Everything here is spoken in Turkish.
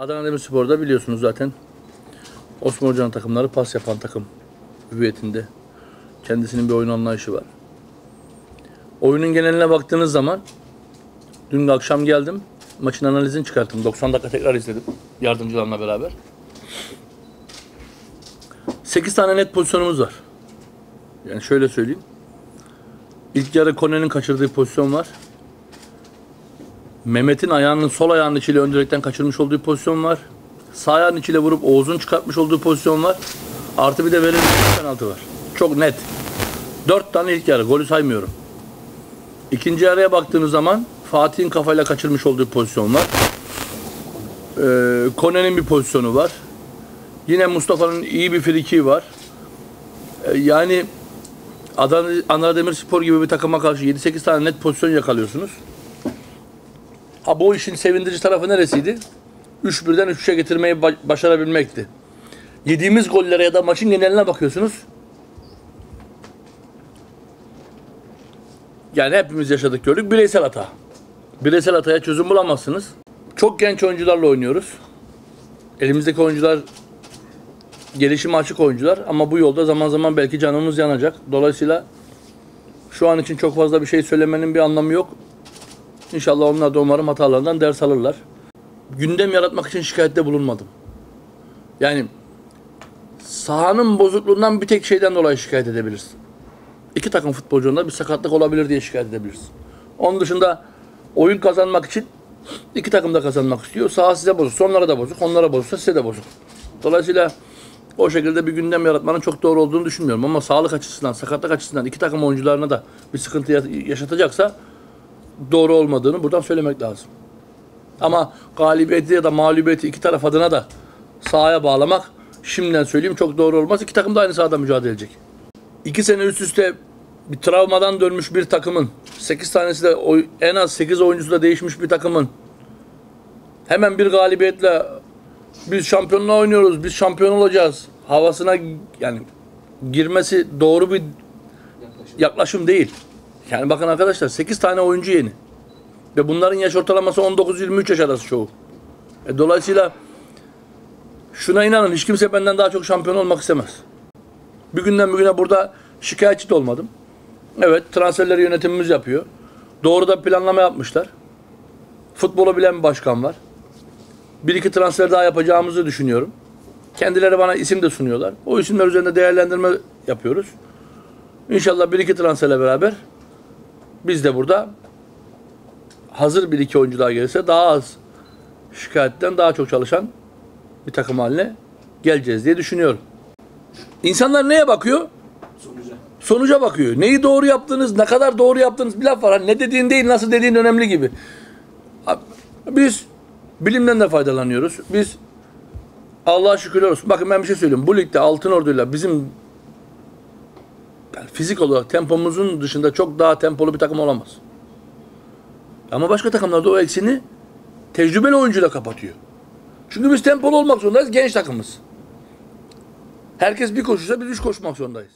Adana Demirspor'da biliyorsunuz zaten Osman Hoca'nın takımları pas yapan takım hüviyetinde. Kendisinin bir oyun anlayışı var. Oyunun geneline baktığınız zaman dün akşam geldim. Maçın analizini çıkarttım. 90 dakika tekrar izledim. Yardımcılarımla beraber. 8 tane net pozisyonumuz var. Yani şöyle söyleyeyim. İlk yarı Kone'nin kaçırdığı pozisyon var. Mehmet'in ayağının sol ayağının içiyle ön direkten kaçırmış olduğu pozisyon var. Sağ ayağının içiyle vurup Oğuz'un çıkartmış olduğu pozisyon var. Artı bir de verilmiş penaltı var. Çok net. Dört tane ilk yarı. Golü saymıyorum. İkinci yarıya baktığınız zaman Fatih'in kafayla kaçırmış olduğu pozisyon var. Ee, Kone'nin bir pozisyonu var. Yine Mustafa'nın iyi bir friki var. Ee, yani Adana, Adana Demirspor gibi bir takıma karşı 7-8 tane net pozisyon yakalıyorsunuz. Ha bu işin sevindirici tarafı neresiydi? 3-1'den 3-3'e getirmeyi ba- başarabilmekti. Yediğimiz gollere ya da maçın geneline bakıyorsunuz. Yani hepimiz yaşadık gördük. Bireysel hata. Bireysel hataya çözüm bulamazsınız. Çok genç oyuncularla oynuyoruz. Elimizdeki oyuncular gelişime açık oyuncular ama bu yolda zaman zaman belki canımız yanacak. Dolayısıyla şu an için çok fazla bir şey söylemenin bir anlamı yok. İnşallah onlar da umarım hatalarından ders alırlar. Gündem yaratmak için şikayette bulunmadım. Yani sahanın bozukluğundan bir tek şeyden dolayı şikayet edebilirsin. İki takım futbolcunda bir sakatlık olabilir diye şikayet edebilirsin. Onun dışında oyun kazanmak için iki takım da kazanmak istiyor. Saha size bozuk, onlara da bozuk, onlara bozuksa size de bozuk. Dolayısıyla o şekilde bir gündem yaratmanın çok doğru olduğunu düşünmüyorum. Ama sağlık açısından, sakatlık açısından iki takım oyuncularına da bir sıkıntı ya- yaşatacaksa doğru olmadığını buradan söylemek lazım. Ama galibiyeti ya da mağlubiyeti iki taraf adına da sahaya bağlamak şimdiden söyleyeyim çok doğru olmaz. İki takım da aynı sahada mücadele edecek. İki sene üst üste bir travmadan dönmüş bir takımın, 8 tanesi de en az 8 oyuncusu da değişmiş bir takımın hemen bir galibiyetle biz şampiyonluğa oynuyoruz, biz şampiyon olacağız havasına yani girmesi doğru bir yaklaşım değil. Yani bakın arkadaşlar 8 tane oyuncu yeni. Ve bunların yaş ortalaması 19-23 yaş arası çoğu. E, dolayısıyla şuna inanın hiç kimse benden daha çok şampiyon olmak istemez. Bir günden bugüne burada şikayetçi de olmadım. Evet transferleri yönetimimiz yapıyor. Doğru da planlama yapmışlar. Futbolu bilen bir başkan var. Bir iki transfer daha yapacağımızı düşünüyorum. Kendileri bana isim de sunuyorlar. O isimler üzerinde değerlendirme yapıyoruz. İnşallah bir iki transferle beraber biz de burada hazır bir iki oyuncu daha gelirse daha az şikayetten daha çok çalışan bir takım haline geleceğiz diye düşünüyorum. İnsanlar neye bakıyor? Sonuca. Sonuca bakıyor. Neyi doğru yaptınız, ne kadar doğru yaptınız bir laf var. Hani ne dediğin değil, nasıl dediğin önemli gibi. Abi, Biz bilimden de faydalanıyoruz. Biz Allah'a şükürler olsun. Bakın ben bir şey söyleyeyim. Bu ligde Altın Ordu'yla bizim yani fizik olarak tempomuzun dışında çok daha tempolu bir takım olamaz. Ama başka takımlarda o eksini tecrübeli oyuncuyla kapatıyor. Çünkü biz tempolu olmak zorundayız. Genç takımız. Herkes bir koşursa biz üç koşmak zorundayız.